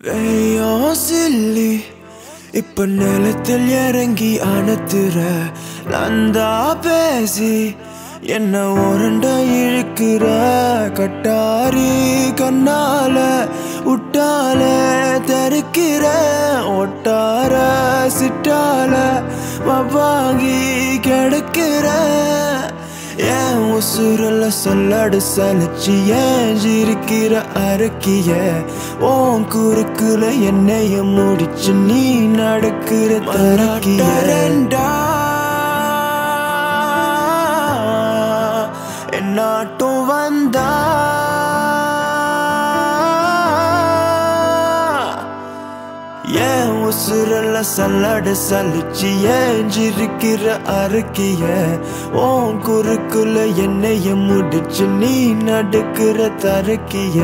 வெய்யோ chilli இப்ப நிலத்தில் இறங்கி அணத்துற நந்தா பேசி என்ன உரண்ட இழுக்கிற கட்டாரி கண்ணால உட்டால தருக்கிற ஒட்டார சிட்டால வவாங்கி கிடக்கிற சுருள உசுரல சொல்லடு சலிச்சு இருக்கிற அரக்கிய ஓன் குறுக்குல என்னைய முடிச்சு நீ நடக்கிற தரக்கியரண்டா என்னாட்டும் வந்தா. ஏன் உசுரல சல்லட சலிச்சு ஏன் இருக்கிற அறுக்கிய? ஓன் குறுக்குல என்னைய முடிச்சு நீ நடுக்கிற தருக்கிய?